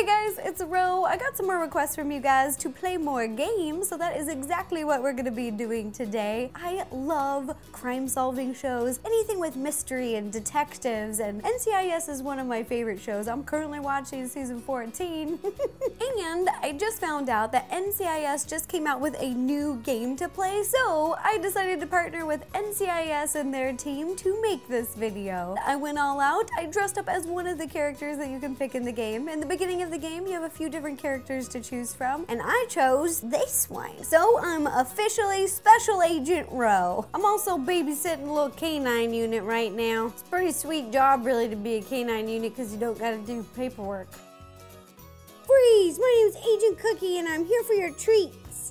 Hey guys, it's Ro. I got some more requests from you guys to play more games, so that is exactly what we're gonna be doing today. I love crime solving shows, anything with mystery and detectives, and NCIS is one of my favorite shows. I'm currently watching season 14. and I just found out that NCIS just came out with a new game to play, so I decided to partner with NCIS and their team to make this video. I went all out. I dressed up as one of the characters that you can pick in the game. In the beginning of the game, you have a few different characters to choose from, and I chose this one. So I'm officially Special Agent Ro. I'm also babysitting a little canine unit right now. It's a pretty sweet job, really, to be a canine unit because you don't got to do paperwork. Freeze! My name's Agent Cookie, and I'm here for your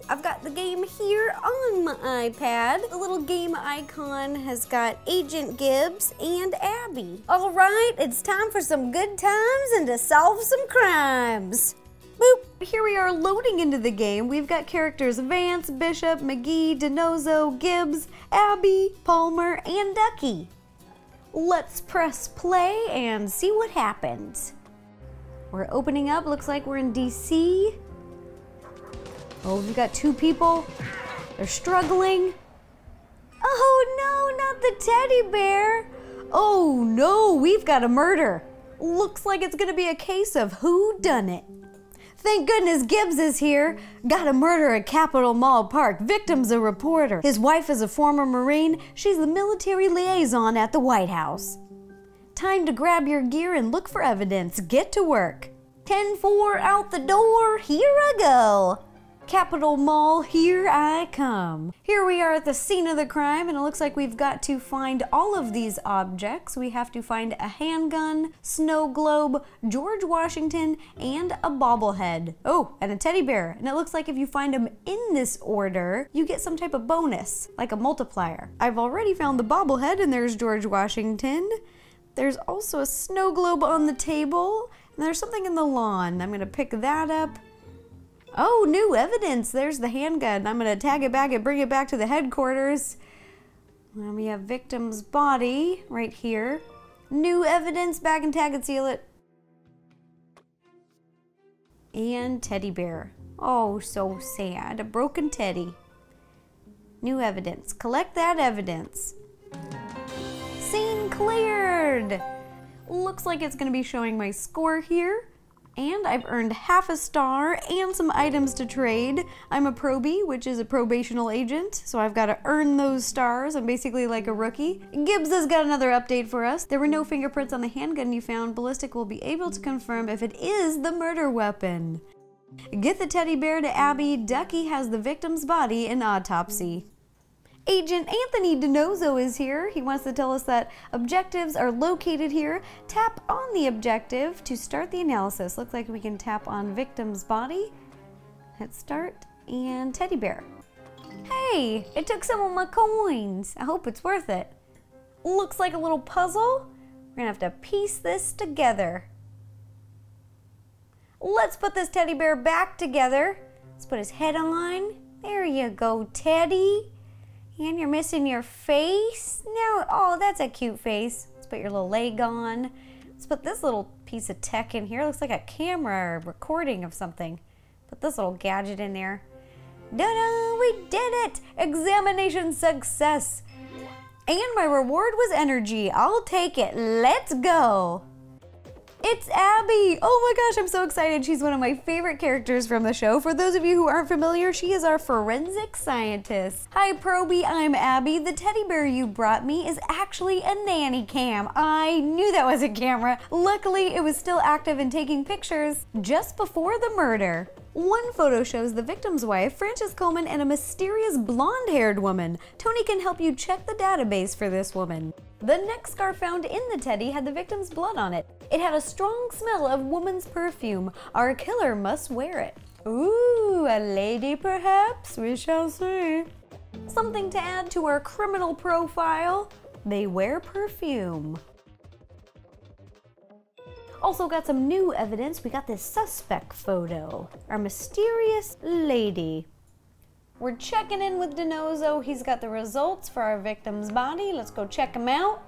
I've got the game here on my iPad. The little game icon has got Agent Gibbs and Abby. All right, it's time for some good times and to solve some crimes. Boop. Here we are loading into the game. We've got characters Vance, Bishop, McGee, DiNozzo, Gibbs, Abby, Palmer, and Ducky. Let's press play and see what happens. We're opening up, looks like we're in DC. Oh, we've got two people. They're struggling. Oh no, not the teddy bear. Oh no, we've got a murder. Looks like it's gonna be a case of who done it. Thank goodness Gibbs is here. Got a murder at Capitol Mall Park. Victim's a reporter. His wife is a former Marine. She's the military liaison at the White House. Time to grab your gear and look for evidence. Get to work. 10-4 out the door. Here I go. Capitol Mall, here I come. Here we are at the scene of the crime, and it looks like we've got to find all of these objects. We have to find a handgun, snow globe, George Washington, and a bobblehead. Oh, and a teddy bear. And it looks like if you find them in this order, you get some type of bonus, like a multiplier. I've already found the bobblehead, and there's George Washington. There's also a snow globe on the table, and there's something in the lawn. I'm gonna pick that up. Oh, new evidence. There's the handgun. I'm going to tag it back and bring it back to the headquarters. And we have victim's body right here. New evidence. Bag and tag and seal it. And teddy bear. Oh, so sad. A broken teddy. New evidence. Collect that evidence. Scene cleared. Looks like it's going to be showing my score here and I've earned half a star and some items to trade. I'm a probie, which is a probational agent, so I've got to earn those stars. I'm basically like a rookie. Gibbs has got another update for us. There were no fingerprints on the handgun you found. Ballistic will be able to confirm if it is the murder weapon. Get the teddy bear to Abby. Ducky has the victim's body in autopsy. Agent Anthony DiNozzo is here. He wants to tell us that objectives are located here. Tap on the objective to start the analysis. Looks like we can tap on victim's body. Hit start and teddy bear. Hey, it took some of my coins. I hope it's worth it. Looks like a little puzzle. We're gonna have to piece this together. Let's put this teddy bear back together. Let's put his head on. There you go, Teddy. And you're missing your face? No, oh, that's a cute face. Let's put your little leg on. Let's put this little piece of tech in here. Looks like a camera recording of something. Put this little gadget in there. Da-da, we did it! Examination success! And my reward was energy. I'll take it. Let's go! It's Abby! Oh my gosh, I'm so excited. She's one of my favorite characters from the show. For those of you who aren't familiar, she is our forensic scientist. Hi Proby, I'm Abby. The teddy bear you brought me is actually a nanny cam. I knew that was a camera. Luckily, it was still active and taking pictures just before the murder. One photo shows the victim's wife, Frances Coleman, and a mysterious blonde-haired woman. Tony can help you check the database for this woman. The neck scar found in the teddy had the victim's blood on it. It had a strong smell of woman's perfume. Our killer must wear it. Ooh, a lady perhaps? We shall see. Something to add to our criminal profile. They wear perfume. Also got some new evidence. We got this suspect photo. Our mysterious lady. We're checking in with DiNozzo. He's got the results for our victim's body. Let's go check him out.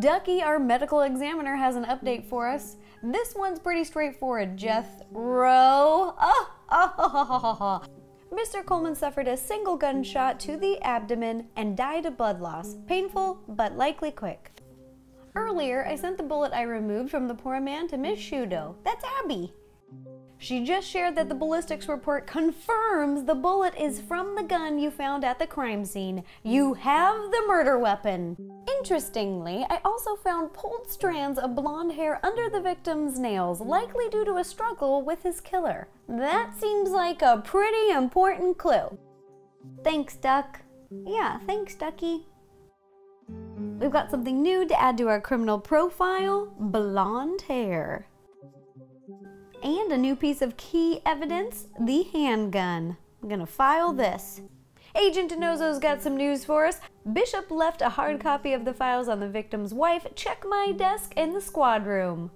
Ducky, our medical examiner, has an update for us. This one's pretty straightforward, Jethro. Oh, oh, oh, Mr. Coleman suffered a single gunshot to the abdomen and died of blood loss. Painful, but likely quick. Earlier, I sent the bullet I removed from the poor man to Miss Sciuto. That's Abby. She just shared that the ballistics report confirms the bullet is from the gun you found at the crime scene. You have the murder weapon. Interestingly, I also found pulled strands of blonde hair under the victim's nails, likely due to a struggle with his killer. That seems like a pretty important clue. Thanks, Duck. Yeah, thanks, Ducky. We've got something new to add to our criminal profile blonde hair and a new piece of key evidence, the handgun. I'm gonna file this. Agent DiNozzo's got some news for us. Bishop left a hard copy of the files on the victim's wife. Check my desk in the squad room.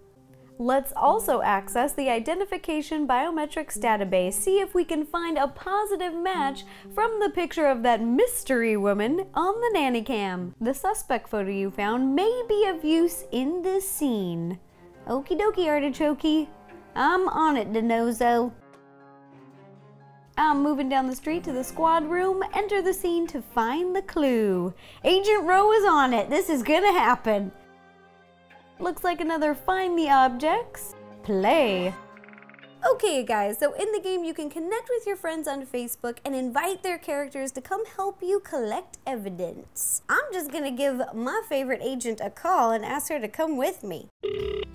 Let's also access the Identification Biometrics database, see if we can find a positive match from the picture of that mystery woman on the nanny cam. The suspect photo you found may be of use in this scene. Okie dokie, artichoke. I'm on it, DiNozzo. I'm moving down the street to the squad room, enter the scene to find the clue. Agent Ro is on it. This is gonna happen. Looks like another find the objects. Play. Okay guys, so in the game you can connect with your friends on Facebook and invite their characters to come help you collect evidence. I'm just gonna give my favorite agent a call and ask her to come with me.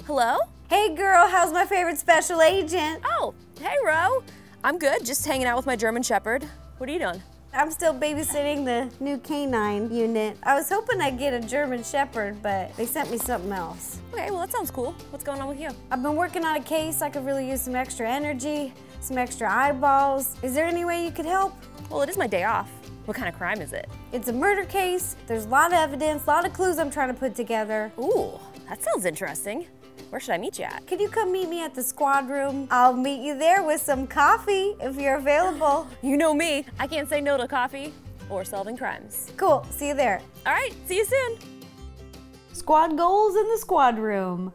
Hello? Hey girl, how's my favorite special agent? Oh, hey Ro. I'm good, just hanging out with my German Shepherd. What are you doing? I'm still babysitting the new canine unit. I was hoping I'd get a German Shepherd, but they sent me something else. Okay, well that sounds cool. What's going on with you? I've been working on a case. I could really use some extra energy, some extra eyeballs. Is there any way you could help? Well, it is my day off. What kind of crime is it? It's a murder case. There's a lot of evidence, a lot of clues I'm trying to put together. Ooh, that sounds interesting. Where should I meet you at? Could you come meet me at the squad room? I'll meet you there with some coffee if you're available. you know me. I can't say no to coffee or solving crimes. Cool. See you there. All right. See you soon. Squad goals in the squad room.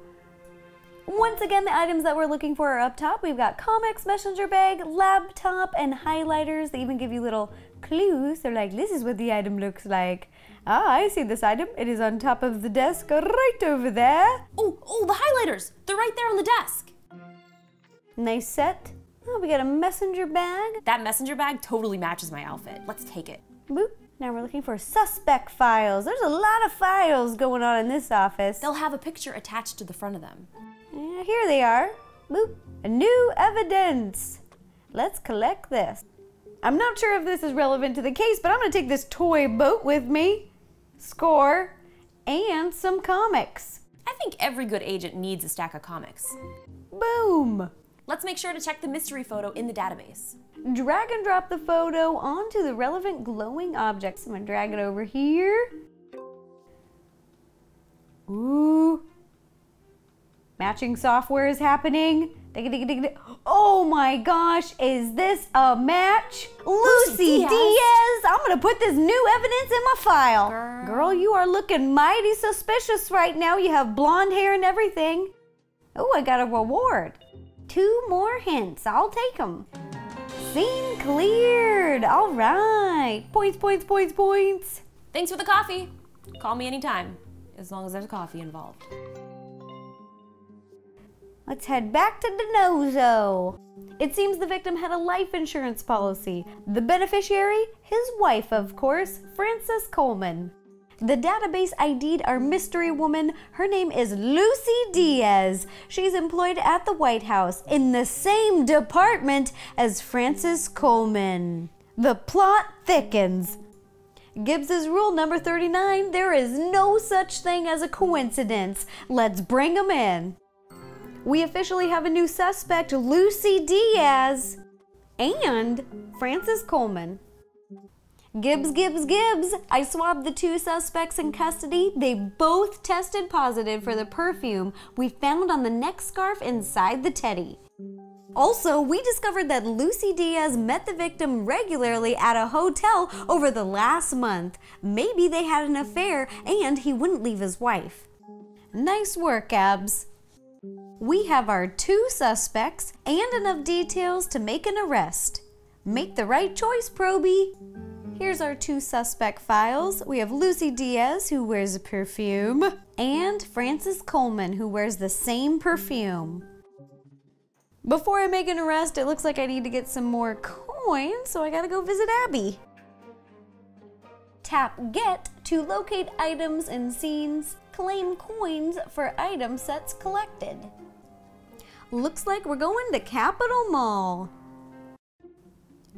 Once again, the items that we're looking for are up top. We've got comics, messenger bag, laptop, and highlighters. They even give you little clues. They're like, this is what the item looks like. Ah, I see this item. It is on top of the desk right over there. Oh, oh, the highlighters. They're right there on the desk. Nice set. Oh, we got a messenger bag. That messenger bag totally matches my outfit. Let's take it. Boop. Now we're looking for suspect files. There's a lot of files going on in this office. They'll have a picture attached to the front of them. Yeah, here they are. Boop. A new evidence. Let's collect this. I'm not sure if this is relevant to the case, but I'm going to take this toy boat with me score, and some comics. I think every good agent needs a stack of comics. Boom! Let's make sure to check the mystery photo in the database. Drag and drop the photo onto the relevant glowing objects. I'm gonna drag it over here. Ooh. Matching software is happening. Oh my gosh, is this a match? Lucy, Diaz. Diaz. I'm gonna put this new evidence in my file. Girl. Girl, you are looking mighty suspicious right now. You have blonde hair and everything. Oh, I got a reward. Two more hints, I'll take them. Scene cleared, all right. Points, points, points, points. Thanks for the coffee. Call me anytime, as long as there's coffee involved. Let's head back to DiNozzo. It seems the victim had a life insurance policy. The beneficiary? His wife, of course, Frances Coleman. The database ID'd our mystery woman. Her name is Lucy Diaz. She's employed at the White House in the same department as Frances Coleman. The plot thickens. Gibbs's rule number 39 there is no such thing as a coincidence. Let's bring him in we officially have a new suspect, Lucy Diaz and Frances Coleman. Gibbs, Gibbs, Gibbs. I swabbed the two suspects in custody. They both tested positive for the perfume we found on the neck scarf inside the teddy. Also, we discovered that Lucy Diaz met the victim regularly at a hotel over the last month. Maybe they had an affair and he wouldn't leave his wife. Nice work, Abs. We have our two suspects and enough details to make an arrest. Make the right choice, Proby. Here's our two suspect files. We have Lucy Diaz, who wears a perfume, and Frances Coleman, who wears the same perfume. Before I make an arrest, it looks like I need to get some more coins, so I gotta go visit Abby. Tap Get to locate items and scenes. Claim coins for item sets collected. Looks like we're going to Capitol Mall.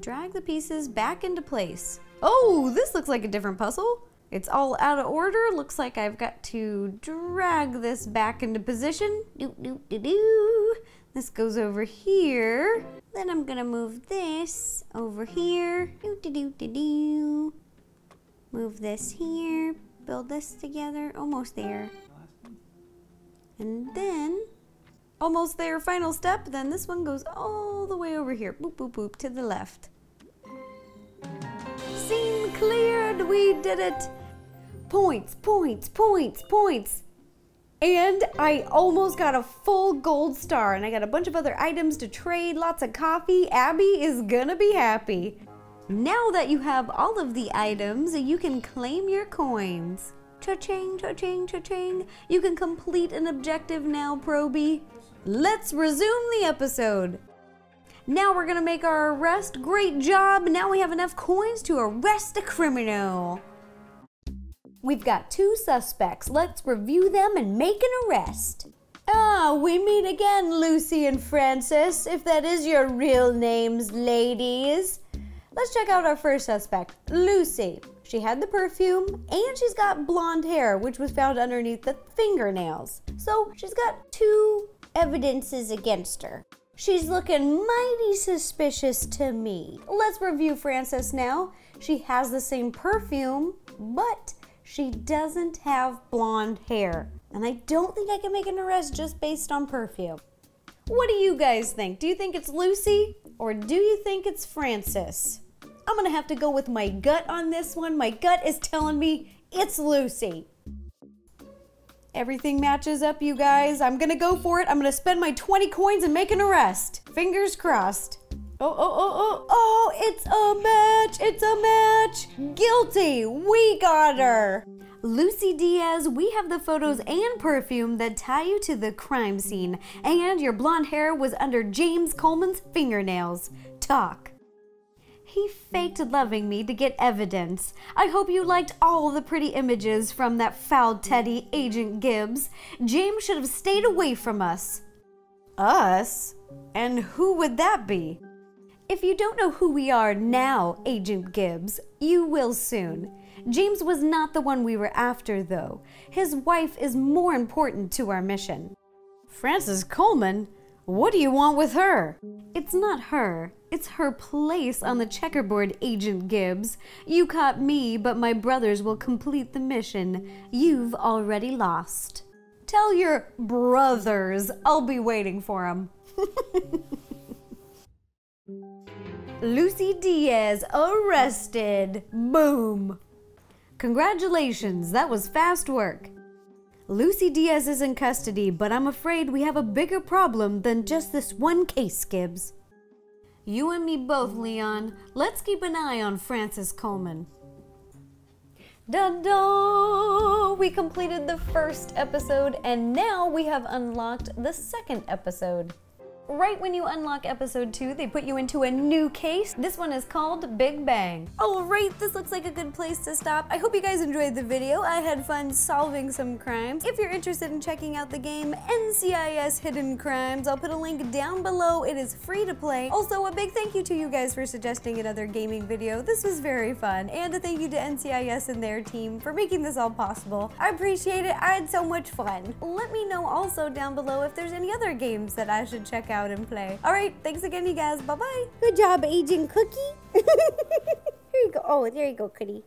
Drag the pieces back into place. Oh, this looks like a different puzzle. It's all out of order. Looks like I've got to drag this back into position. Do, do, do, do. This goes over here. Then I'm gonna move this over here. Do, do, do, do, do. Move this here. Build this together. Almost there. And then, almost there, final step. Then this one goes all the way over here. Boop, boop, boop, to the left. Scene cleared. We did it. Points, points, points, points. And I almost got a full gold star and I got a bunch of other items to trade, lots of coffee. Abby is gonna be happy. Now that you have all of the items, you can claim your coins. Cha-ching, cha-ching, cha-ching. You can complete an objective now, Proby. Let's resume the episode. Now we're gonna make our arrest. Great job. Now we have enough coins to arrest a criminal. We've got two suspects. Let's review them and make an arrest. Ah, we meet again, Lucy and Frances, if that is your real names, ladies. Let's check out our first suspect, Lucy. She had the perfume and she's got blonde hair, which was found underneath the fingernails. So she's got two evidences against her. She's looking mighty suspicious to me. Let's review Frances now. She has the same perfume, but she doesn't have blonde hair. And I don't think I can make an arrest just based on perfume. What do you guys think? Do you think it's Lucy or do you think it's Frances? I'm gonna have to go with my gut on this one. My gut is telling me it's Lucy. Everything matches up, you guys. I'm gonna go for it. I'm gonna spend my 20 coins and make an arrest. Fingers crossed. Oh, oh, oh, oh, oh, it's a match, it's a match. Guilty, we got her. Lucy Diaz, we have the photos and perfume that tie you to the crime scene, and your blonde hair was under James Coleman's fingernails. Talk. He faked loving me to get evidence. I hope you liked all the pretty images from that foul teddy, Agent Gibbs. James should have stayed away from us. Us? And who would that be? If you don't know who we are now, Agent Gibbs, you will soon. James was not the one we were after, though. His wife is more important to our mission. Frances Coleman? What do you want with her? It's not her. It's her place on the checkerboard, Agent Gibbs. You caught me, but my brothers will complete the mission. You've already lost. Tell your brothers I'll be waiting for them. Lucy Diaz arrested. Boom. Congratulations, that was fast work. Lucy Diaz is in custody, but I'm afraid we have a bigger problem than just this one case, Gibbs. You and me both, Leon. Let's keep an eye on Frances Coleman. Da-da! We completed the first episode, and now we have unlocked the second episode. Right when you unlock episode 2, they put you into a new case. This one is called Big Bang. Alright, this looks like a good place to stop. I hope you guys enjoyed the video. I had fun solving some crimes. If you're interested in checking out the game NCIS Hidden Crimes, I'll put a link down below. It is free to play. Also, a big thank you to you guys for suggesting another gaming video. This was very fun. And a thank you to NCIS and their team for making this all possible. I appreciate it. I had so much fun. Let me know also down below if there's any other games that I should check out out and play. All right, thanks again, you guys. Bye-bye. Good job, Agent Cookie. Here you go. Oh, there you go, Cookie.